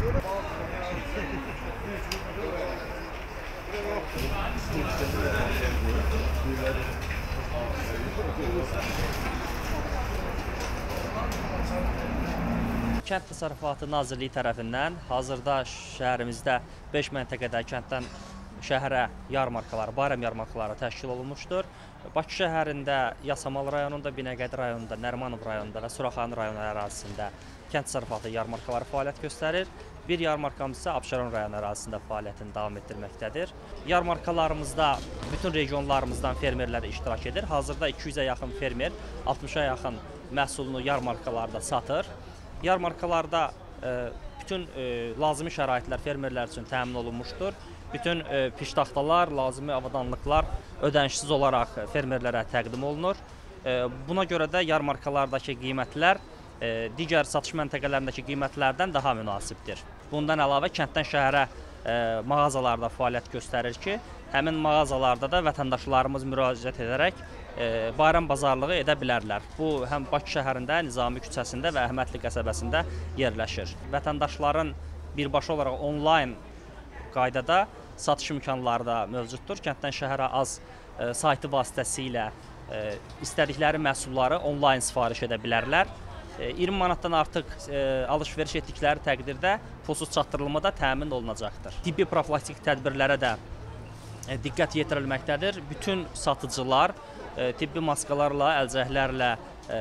Kənd Təsərrüfatı Nazirliyi tərəfindən hazırda şəhərimizdə 5 məntəqədə kənddən şəhərə yarmarkalar, bayram yarmarkaları təşkil olunmuşdur. Bakı şəhərində Yasamal rayonunda, Binəqədi rayonunda, Nərimanov rayonunda və Suraxanı rayonu ərazisində kənd təsərrüfatı yarmarkaları fəaliyyət göstərir. Bir yarmarkamız isə Abşeron rayonu ərazisində fəaliyyətini davam etdirməkdədir. Yarmarkalarımızda bütün regionlarımızdan fermerlər iştirak edir. Hazırda 200-ə yaxın fermer 60-a yaxın məhsulunu yarmarkalarda satır. Yarmarkalarda e, bütün e, lazımi şəraitlər fermerlər üçün təmin olunmuşdur. Bütün e, piştaxtalar, lazımi avadanlıqlar ödənişsiz olaraq fermerlərə təqdim olunur. E, buna görə də yarmarkalardakı qiymətlər digər satış məntəqələrindəki qiymətlərdən daha münasibdir. Bundan əlavə kənddən şəhərə mağazalarda fəaliyyət göstərir ki, həmin mağazalarda da vətəndaşlarımız müraciət edərək e, bayram bazarlığı edə bilərlər. Bu həm Bakı şəhərində, Nizami küçəsində və Əhmədli qəsəbəsində yerləşir. Vətəndaşların birbaşa olaraq onlayn qaydada satış imkanları da mövcuddur. Kənddən şəhərə az e, saytı vasitəsilə e, istədikləri məhsulları onlayn sifariş edə bilərlər. E, 20 manatdan artıq e, alış-veriş etdikləri təqdirdə pulsuz çatdırılma da təmin olunacaqdır. Tibbi profilaktik tədbirlərə də e, diqqət yetirilməkdədir. Bütün satıcılar e, tibbi maskalarla, əlcəklərlə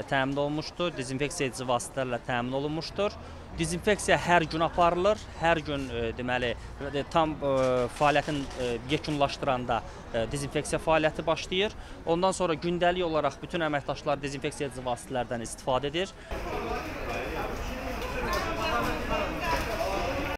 təmin olunmuşdur, dezinfeksiya edici vasitələrlə təmin olunmuşdur. Dezinfeksiya hər gün aparılır. Hər gün e, deməli e, tam e, fəaliyyətin e, yekunlaşdıranda e, dezinfeksiya fəaliyyəti başlayır. Ondan sonra gündəlik olaraq bütün əməkdaşlar dezinfeksiya edici vasitələrdən istifadə edir.